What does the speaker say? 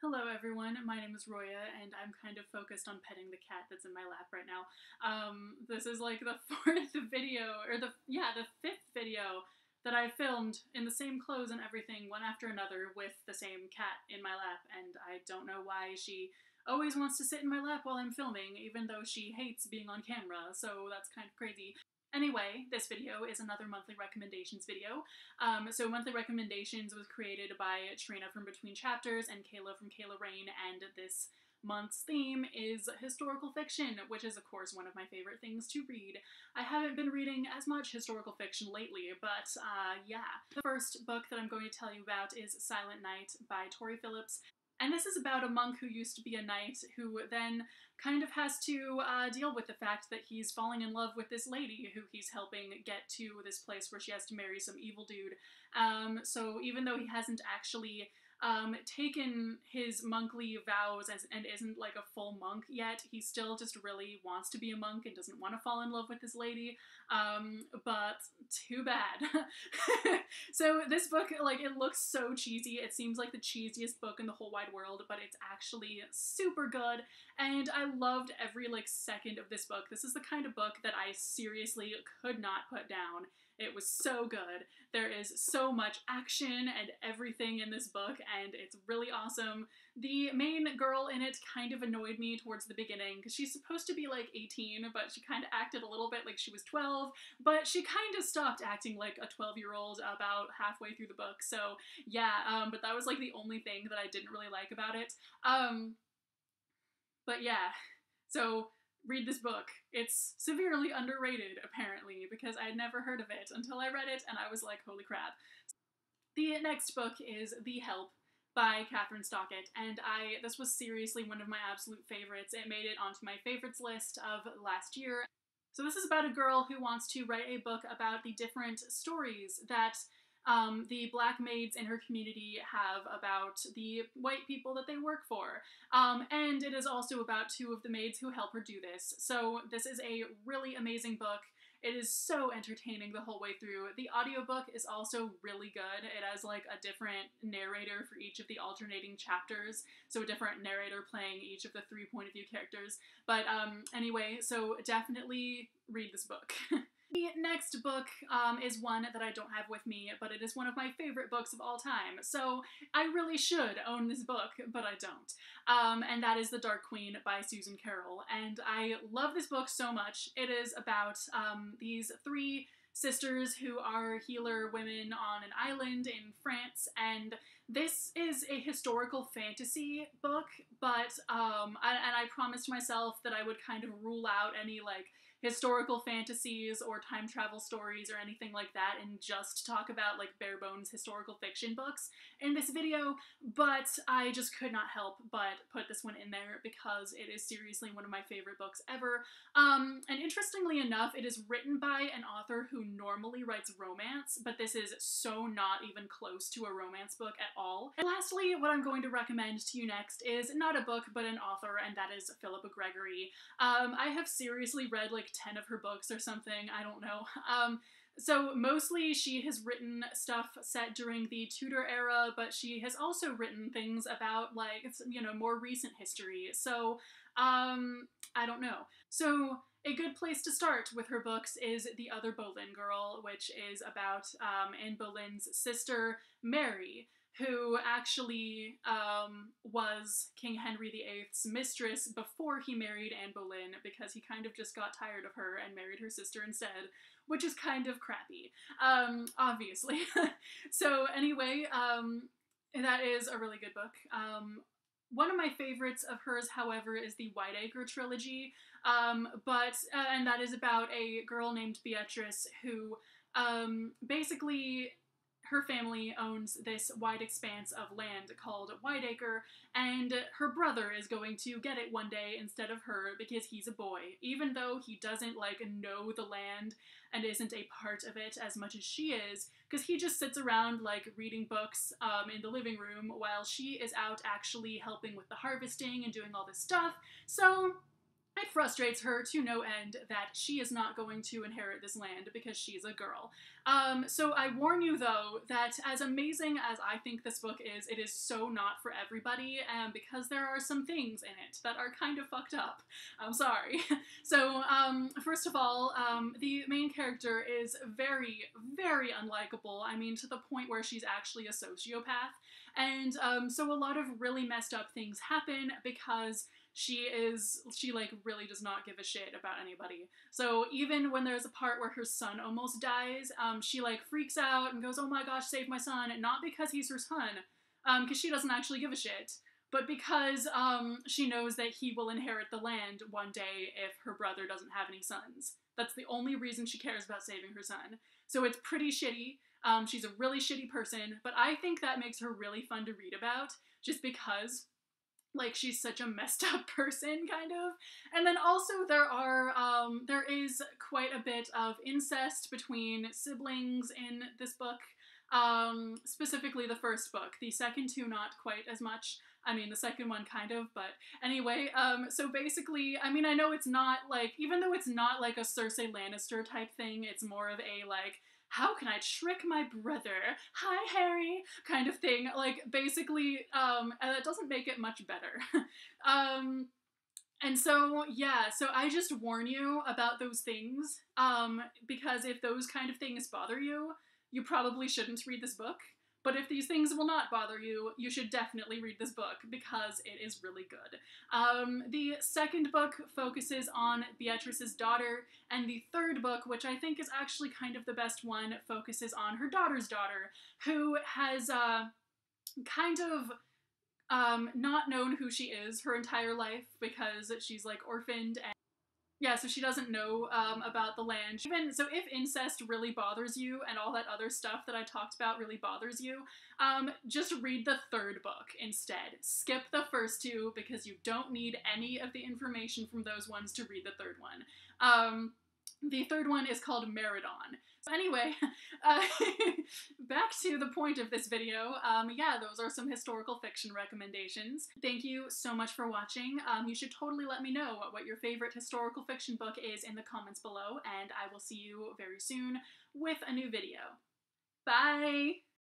Hello everyone, my name is Roya and I'm kind of focused on petting the cat that's in my lap right now. Um, this is like the fourth video, or the, yeah, the fifth video that I filmed in the same clothes and everything, one after another, with the same cat in my lap, and I don't know why she always wants to sit in my lap while I'm filming, even though she hates being on camera, so that's kind of crazy. Anyway, this video is another monthly recommendations video. Um, so monthly recommendations was created by Trina from Between Chapters and Kayla from Kayla Rain, and this month's theme is historical fiction, which is of course one of my favorite things to read. I haven't been reading as much historical fiction lately, but uh, yeah. The first book that I'm going to tell you about is Silent Knight by Tori Phillips. And this is about a monk who used to be a knight who then kind of has to uh, deal with the fact that he's falling in love with this lady who he's helping get to this place where she has to marry some evil dude. Um, so even though he hasn't actually um, taken his monkly vows as, and isn't like a full monk yet. He still just really wants to be a monk and doesn't want to fall in love with his lady. Um, but too bad. so this book, like, it looks so cheesy. It seems like the cheesiest book in the whole wide world, but it's actually super good. And I loved every like second of this book. This is the kind of book that I seriously could not put down. It was so good. There is so much action and everything in this book, and it's really awesome. The main girl in it kind of annoyed me towards the beginning because she's supposed to be like 18, but she kind of acted a little bit like she was 12, but she kind of stopped acting like a 12 year old about halfway through the book. So, yeah, um, but that was like the only thing that I didn't really like about it. Um, but yeah, so read this book. It's severely underrated, apparently, because I had never heard of it until I read it and I was like, holy crap. The next book is The Help by Kathryn Stockett, and I this was seriously one of my absolute favorites. It made it onto my favorites list of last year. So this is about a girl who wants to write a book about the different stories that um, the black maids in her community have about the white people that they work for. Um, and it is also about two of the maids who help her do this. So this is a really amazing book. It is so entertaining the whole way through. The audiobook is also really good. It has like a different narrator for each of the alternating chapters, so a different narrator playing each of the three point of view characters. But um, anyway, so definitely read this book. The next book um, is one that I don't have with me, but it is one of my favorite books of all time, so I really should own this book, but I don't. Um, and that is The Dark Queen by Susan Carroll, and I love this book so much. It is about um, these three sisters who are healer women on an island in France, and this is a historical fantasy book, but um, I, and I promised myself that I would kind of rule out any like historical fantasies or time travel stories or anything like that and just talk about like bare bones historical fiction books in this video, but I just could not help but put this one in there because it is seriously one of my favorite books ever. Um, and interestingly enough, it is written by an author who normally writes romance, but this is so not even close to a romance book at all. And lastly, what I'm going to recommend to you next is not a book, but an author, and that is Philippa Gregory. Um, I have seriously read like 10 of her books or something, I don't know. Um, so mostly she has written stuff set during the Tudor era, but she has also written things about like, you know, more recent history. So, um, I don't know. So a good place to start with her books is The Other Boleyn Girl, which is about um, Anne Boleyn's sister, Mary, who actually um, was King Henry VIII's mistress before he married Anne Boleyn because he kind of just got tired of her and married her sister instead, which is kind of crappy, um, obviously. so anyway, um, that is a really good book. Um, one of my favorites of hers, however, is the Wideacre trilogy, um, but uh, and that is about a girl named Beatrice who um, basically her family owns this wide expanse of land called Wideacre, and her brother is going to get it one day instead of her because he's a boy, even though he doesn't like know the land and isn't a part of it as much as she is, because he just sits around like reading books um, in the living room while she is out actually helping with the harvesting and doing all this stuff. So It frustrates her to no end that she is not going to inherit this land because she's a girl. Um, so I warn you though that as amazing as I think this book is, it is so not for everybody, and because there are some things in it that are kind of fucked up. I'm sorry. so um, first of all, um, the main character is very, very unlikable. I mean, to the point where she's actually a sociopath, and um, so a lot of really messed up things happen because she is she like really does not give a shit about anybody. So even when there's a part where her son almost dies um, she like freaks out and goes oh my gosh save my son not because he's her son because um, she doesn't actually give a shit but because um, she knows that he will inherit the land one day if her brother doesn't have any sons. That's the only reason she cares about saving her son. So it's pretty shitty. Um, she's a really shitty person but i think that makes her really fun to read about just because like she's such a messed up person kind of. And then also there are um there is quite a bit of incest between siblings in this book um specifically the first book. The second two not quite as much. I mean, the second one kind of, but anyway, um, so basically, I mean, I know it's not like, even though it's not like a Cersei Lannister type thing, it's more of a like, how can I trick my brother? Hi, Harry, kind of thing. Like, basically, um, and that doesn't make it much better. um, and so, yeah, so I just warn you about those things, um, because if those kind of things bother you, you probably shouldn't read this book. But if these things will not bother you, you should definitely read this book because it is really good. Um, the second book focuses on Beatrice's daughter, and the third book, which I think is actually kind of the best one, focuses on her daughter's daughter, who has uh, kind of um, not known who she is her entire life because she's like orphaned and yeah, so she doesn't know um, about the land. Even so, if incest really bothers you and all that other stuff that I talked about really bothers you, um, just read the third book instead. Skip the first two because you don't need any of the information from those ones to read the third one. Um, the third one is called Meridon. So anyway, uh, back to the point of this video. Um, yeah, those are some historical fiction recommendations. Thank you so much for watching. Um, you should totally let me know what your favorite historical fiction book is in the comments below, and I will see you very soon with a new video. Bye!